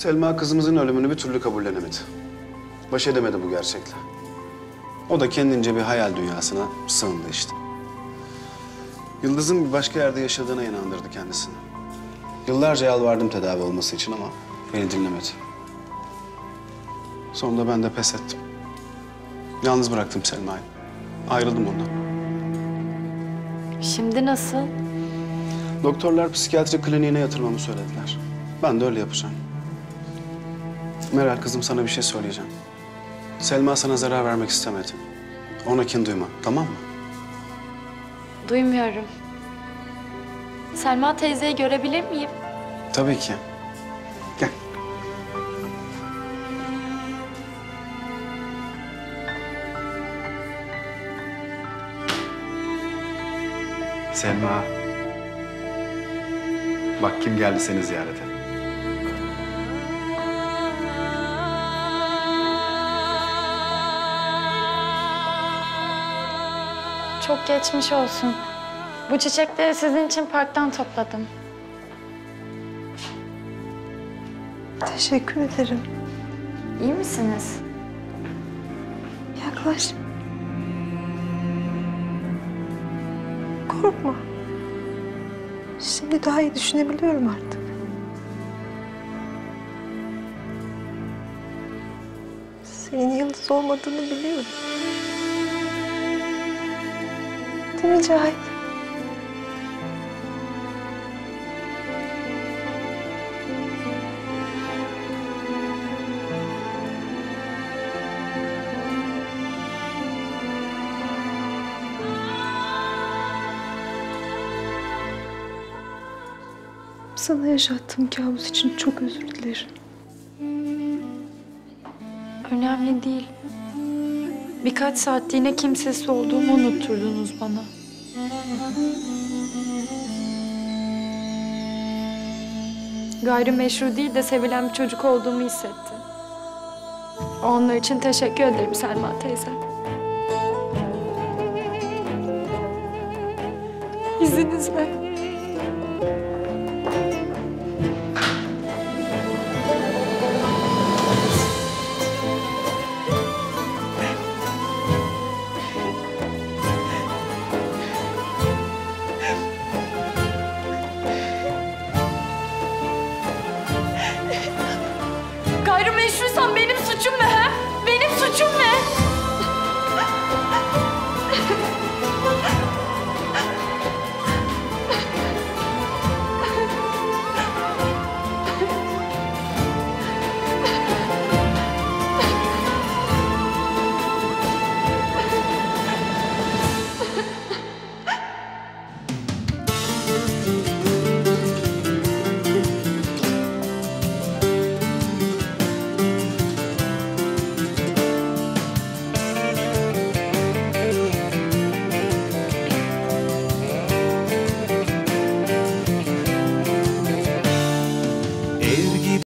Selma kızımızın ölümünü bir türlü kabullenemedi. Baş edemedi bu gerçekle. O da kendince bir hayal dünyasına sığındı işte. Yıldız'ın bir başka yerde yaşadığına inandırdı kendisini. Yıllarca yalvardım tedavi olması için ama beni dinlemedi. Sonunda ben de pes ettim. Yalnız bıraktım Selma'yı. Ayrıldım ondan. Şimdi nasıl? Doktorlar psikiyatri kliniğine yatırmamı söylediler. Ben de öyle yapacağım. Meral kızım sana bir şey söyleyeceğim. Selma sana zarar vermek istemedi. Ona kin duyma, tamam mı? Duymuyorum. Selma teyzeyi görebilir miyim? Tabii ki. Gel. Selma. Bak kim geldi seni ziyarete. Çok geçmiş olsun. Bu çiçekleri sizin için parktan topladım. Teşekkür ederim. İyi misiniz? Yaklaş. Korkma. Şimdi daha iyi düşünebiliyorum artık. Senin yıldız olmadığını biliyorum. Değil mi Cahit? Sana yaşattığım kabus için çok özür dilerim. Önemli değil. Birkaç saatliğine kimsesiz olduğumu unutturdunuz bana. Gayrimeşru değil de sevilen bir çocuk olduğumu hissettim. Onlar için teşekkür ederim Selma teyze. İzninizle. gayrimeşru sen beni